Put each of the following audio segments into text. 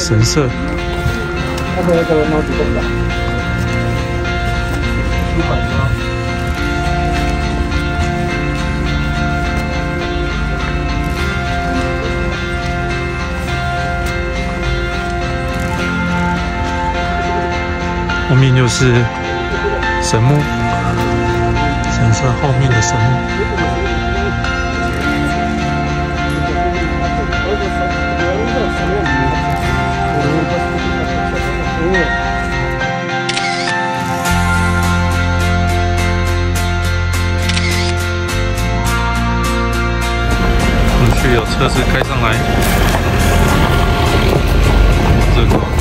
神社，后面就是神木，神社后面的神木。有车子开上来，这个。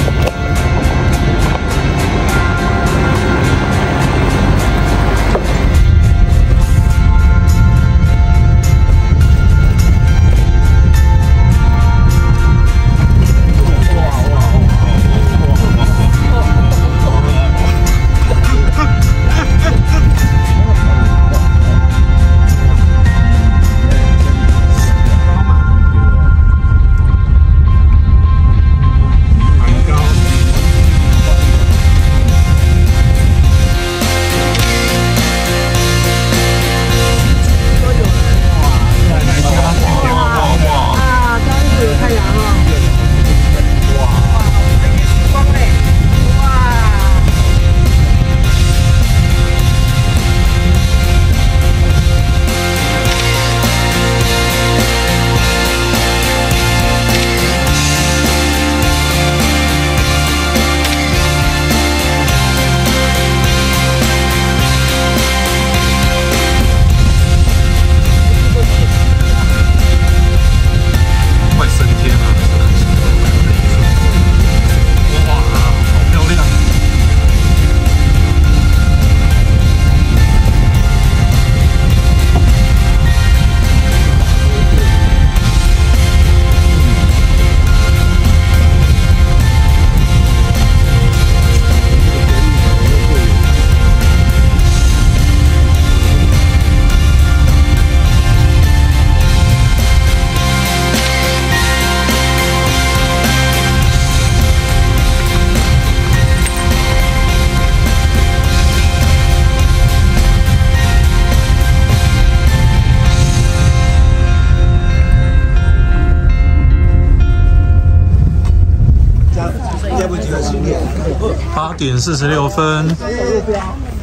点四十六分，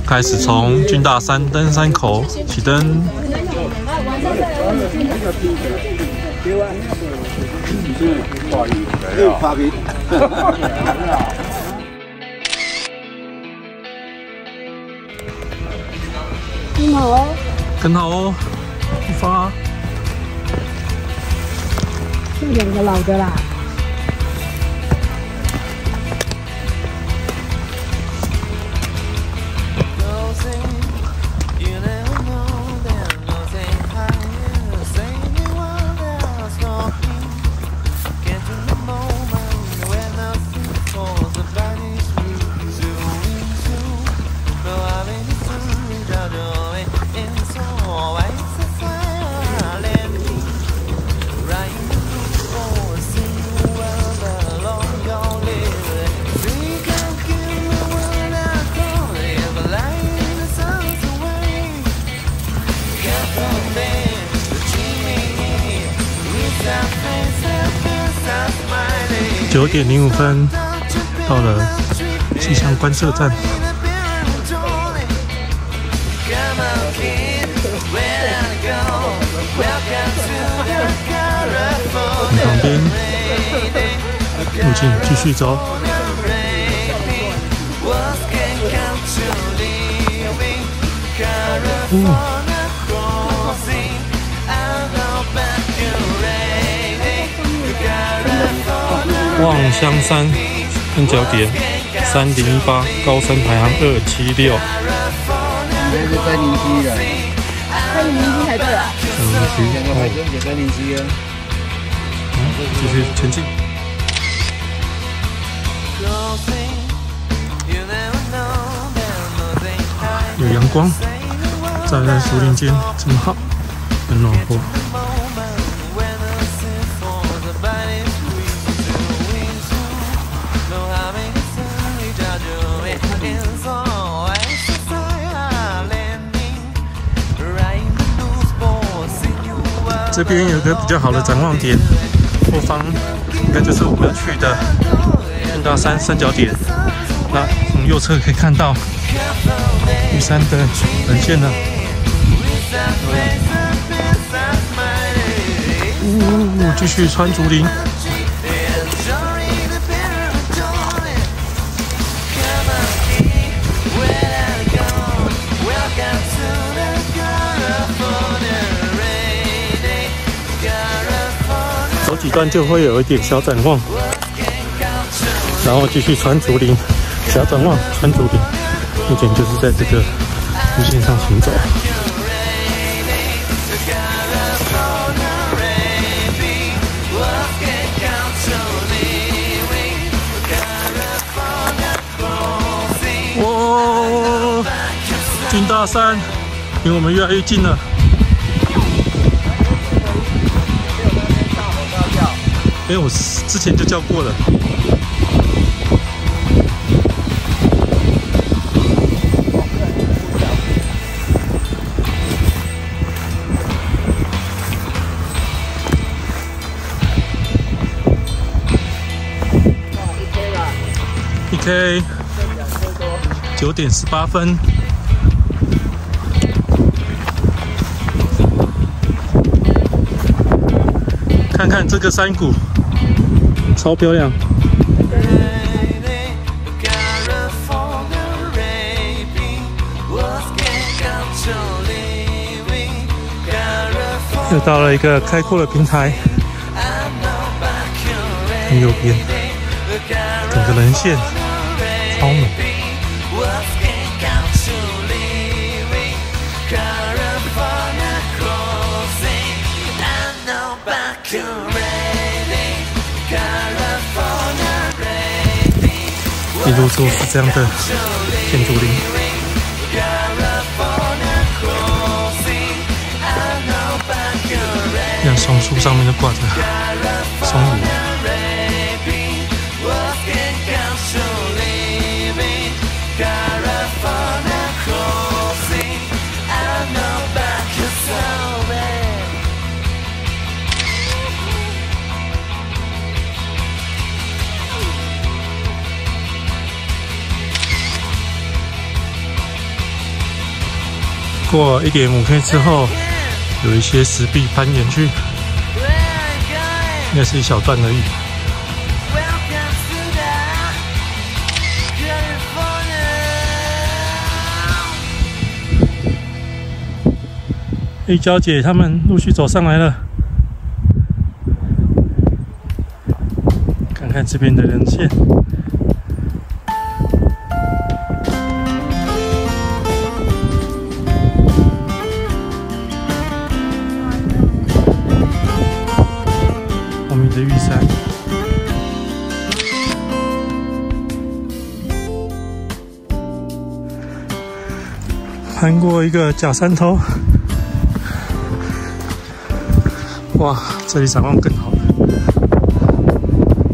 开始从军大山登山口起登。你好哦。跟好哦，出发！是两个老的啦。九点零五分，到了气象观测站。旁边路径继续走。哦，望乡山分角点三零一八，高山排行二七六。那是三零七的。那你明星才对啊。嗯去两个排针解开零七啊。继续前进。有阳光，站在树林间真好，很暖和。这边有个比较好的展望点，后方应该就是我们要去的运大山三角点。那从右侧可以看到玉山的本线了。呜，继续穿竹林。几段就会有一点小展望，然后继续穿竹林，小展望穿竹林，目前就是在这个路线上行走。哇，金大山离我们越来越近了。因为我之前就叫过了。一 K，九点十八分。看看这个山谷。超漂亮！又到了一个开阔的平台，右边整个人线超美。一路都是这样的建筑林，那松树上面就挂着松果。过一点五 K 之后，有一些石壁攀岩去，应该是一小段而已。玉娇姐他们陆续走上来了，看看这边的人线。经过一个假山头，哇，这里展望更好了。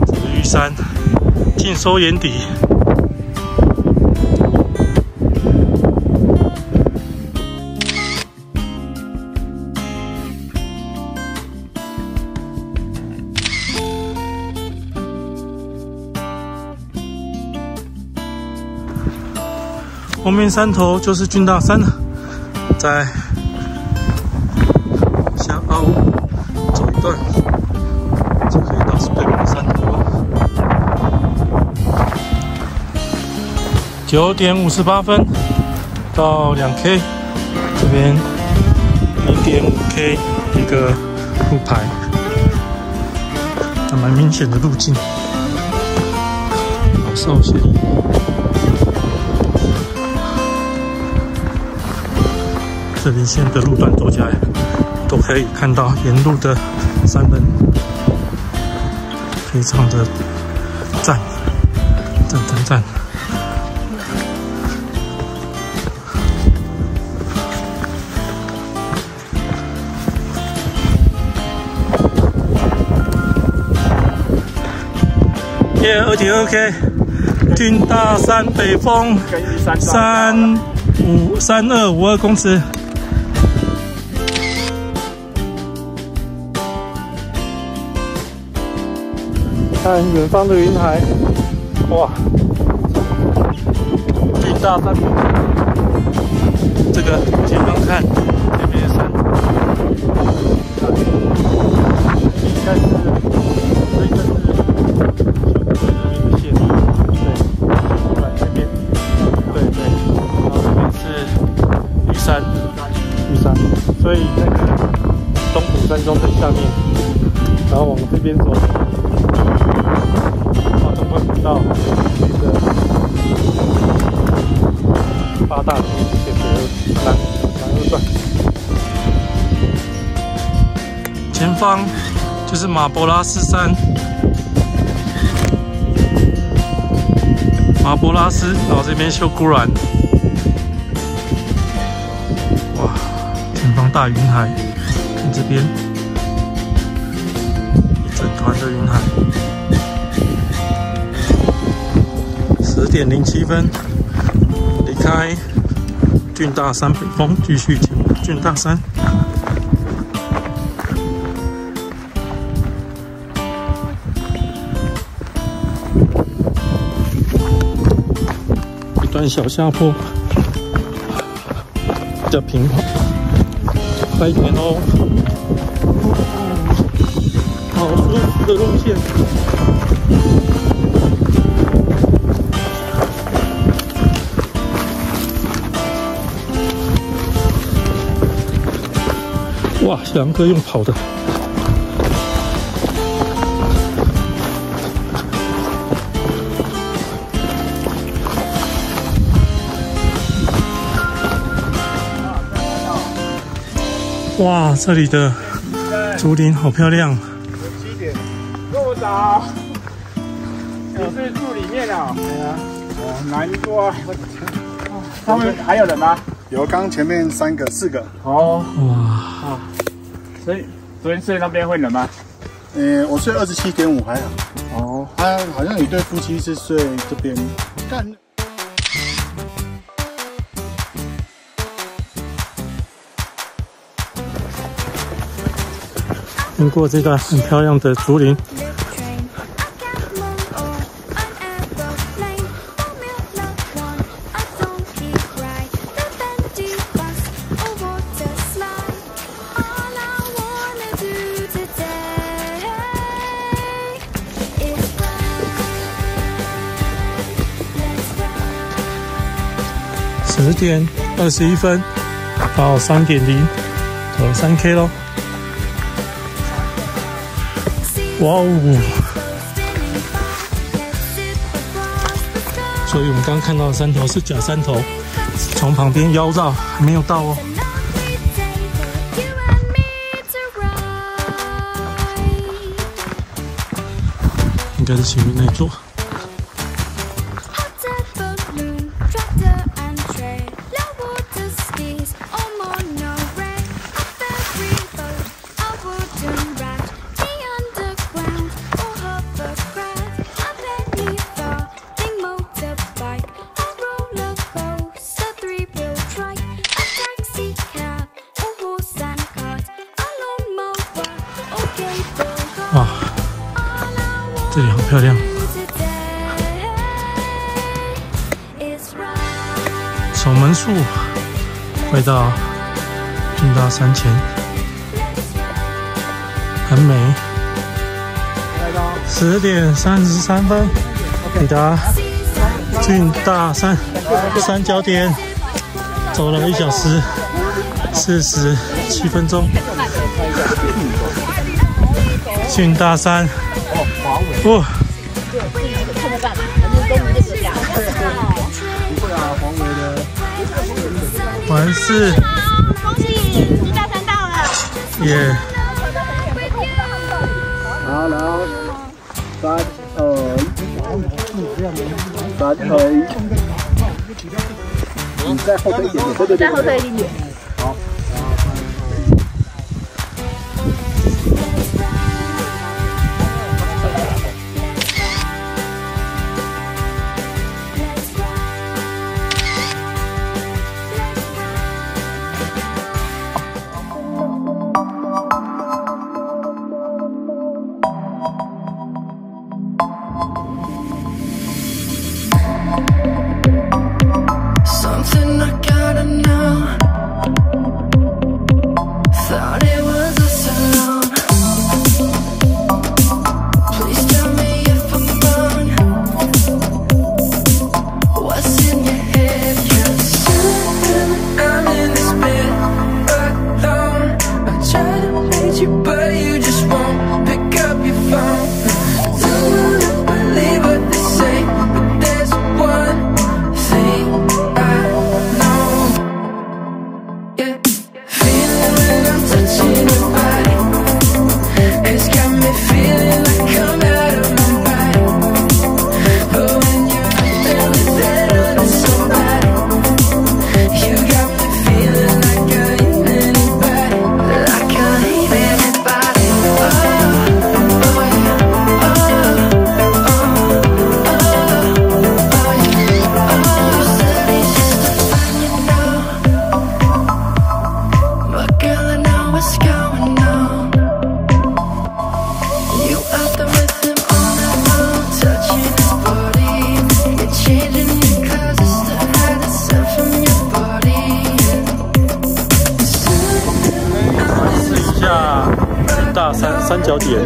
这是玉山，尽收眼底。后面山头就是军大山了，在向凹走一段，就可以到对面的山头了。九点五十八分到两 K，这边一点五 K 一个路牌，还蛮明显的路径，好少咸宜。这边线的路段走起来都可以看到沿路的山门，非常的赞，赞赞赞。耶，二点二 K，俊大山北峰三五三二五二公尺。看远方的云海，哇！俊大山峰，这个前方看这边山，应该是这个是这边的线，对，过来这边，对对，然后这边是玉山，玉山，所以那个东浦山庄在下面，然后往这边走。华东会步道的八大选择南南二段，前方就是马博拉斯山，马博拉斯，然后这边修古软，哇，前方大云海，看这边。一整团的云海。十点零七分离开俊大山北峰，继续前往俊大山。一段小下坡，比较平缓，快一点哦！好舒服的路线。哇，小杨哥用跑的，哇，这里的竹林好漂亮。七点，够早。你是住里面啊？对啊。哦，难怪。他们还有人吗？有，刚前面三个、四个。哦，哇，所以昨天睡那边会冷吗？呃，我睡二十七点五，还好。哦，他好像有对夫妻是睡这边。干。经过这段很漂亮的竹林，点二十一分到三点零，走三 k 喽。哇哦！所以我们刚刚看到的山头是假山头，从旁边腰绕，还没有到哦。应该是前面那座。守门树回到俊大山前，很美。十点三十三分抵达俊大山山脚点，走了一小时四十七分钟。俊大山，哇！完事，恭喜！你大山到了。耶！好，然后三二一，三二一，你再后退一点点，对对对，再后退一点。三角点，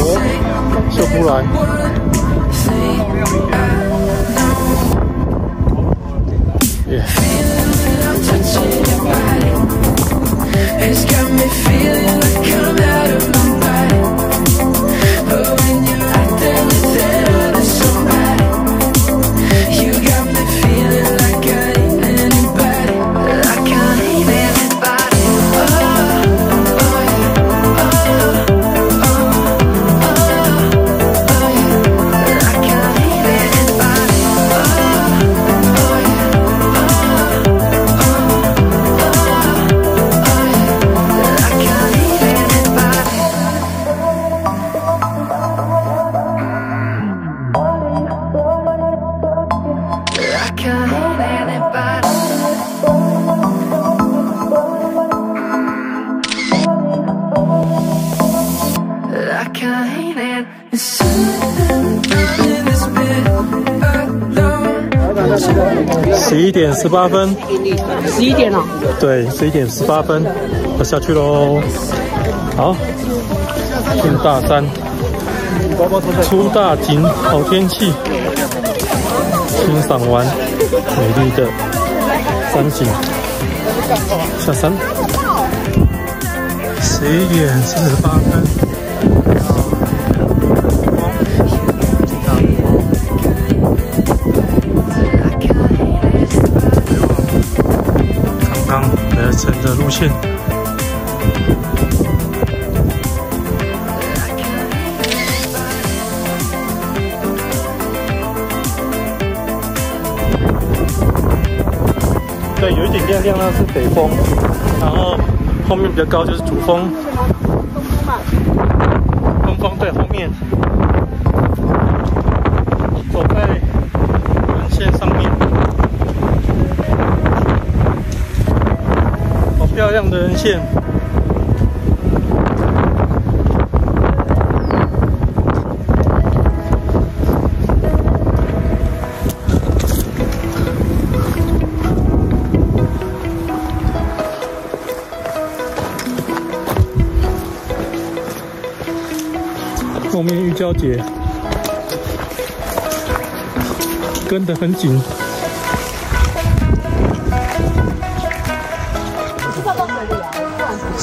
哦，秀出来，十八分，十一点了。对，十一点十八分，要下去喽。好，进大山，出大景，好天气，欣赏完美丽的山景，下山。十一点四十八分。的路线，对，有一点亮亮，那是北风，然后后面比较高就是主峰，峰峰在后面。漂亮的人后面玉娇姐跟得很紧。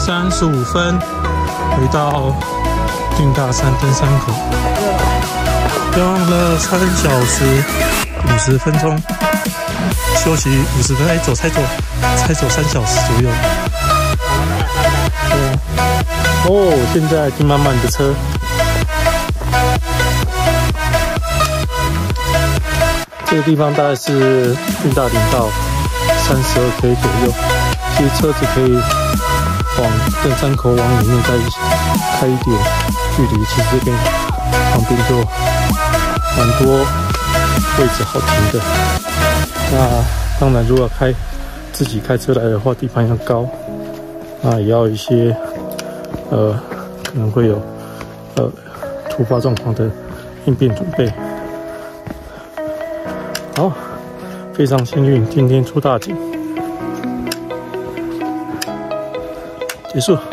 三十五分回到定大山登山口，用了三小时五十分钟，休息五十分，哎，走才走才走三小时左右。哦，现在听满满的车。这个地方大概是定大林道三十二 K 左右，其实车子可以往登山口往里面再开一点距离，其实这边旁边就蛮多位置好停的。那当然，如果开自己开车来的话，地方要高，那也要一些呃可能会有呃突发状况的应变准备。好，非常幸运，今天出大景，结束。